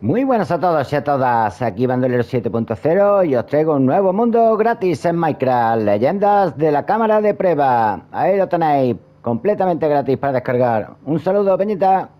Muy buenas a todos y a todas, aquí Bandolero 7.0 y os traigo un nuevo mundo gratis en Minecraft, leyendas de la cámara de prueba. Ahí lo tenéis, completamente gratis para descargar. Un saludo, Peñita.